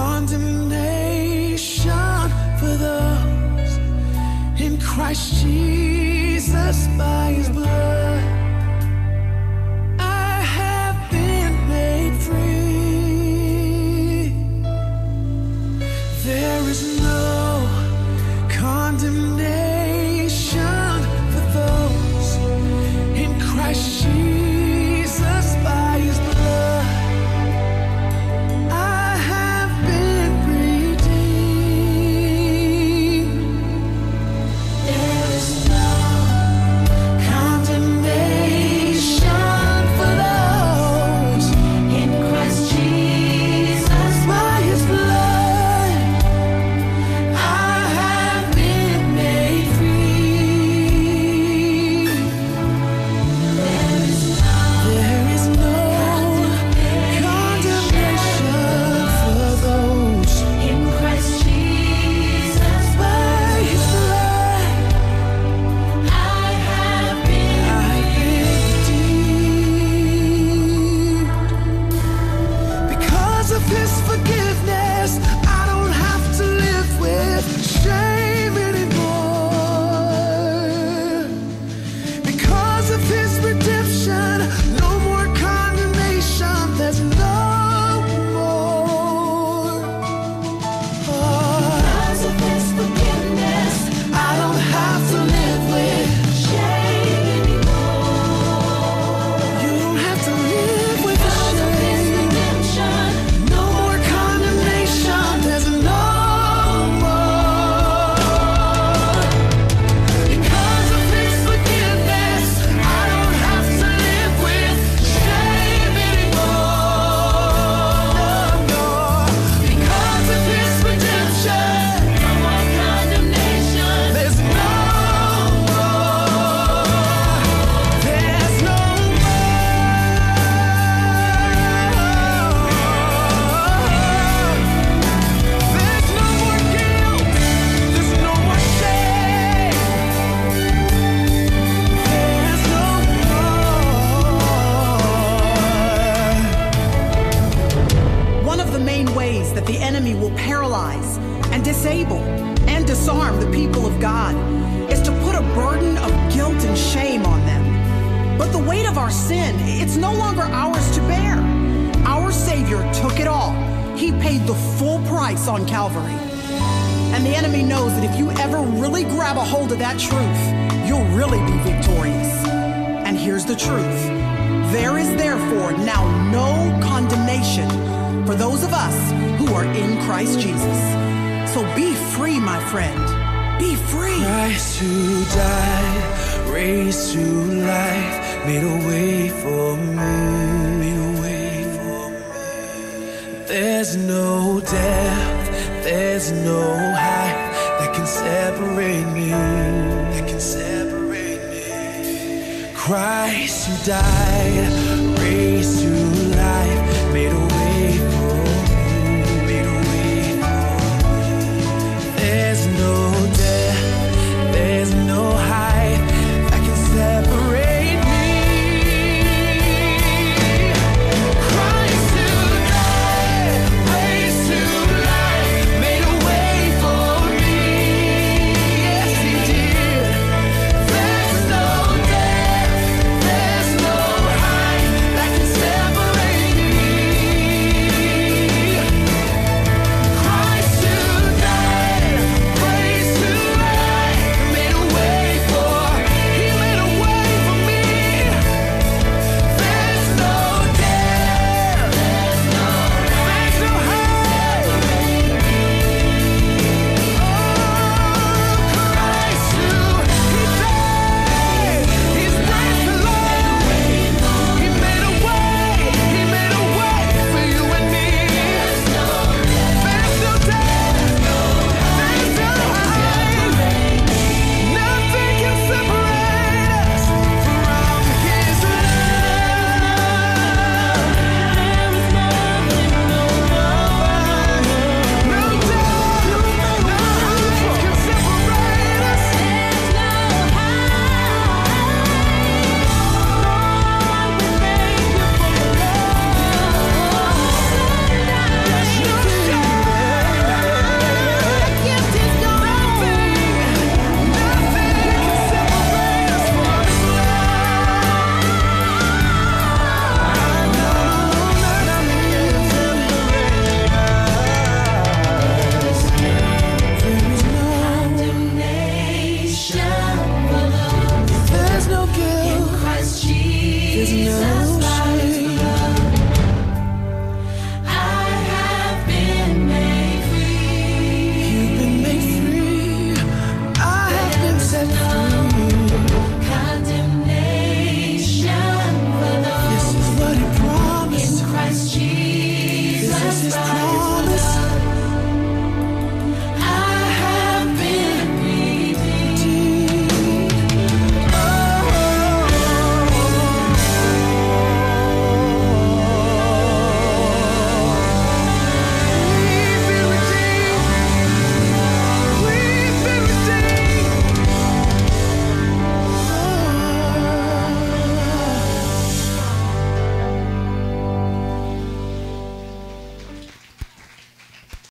condemnation for those in Christ Jesus by his blood. Our sin, it's no longer ours to bear. Our Savior took it all. He paid the full price on Calvary. And the enemy knows that if you ever really grab a hold of that truth, you'll really be victorious. And here's the truth there is therefore now no condemnation for those of us who are in Christ Jesus. So be free, my friend. Be free. Christ who died, raised to life, made a way for me. There's no death, there's no height that can separate me. That can separate me. Christ who died, raised to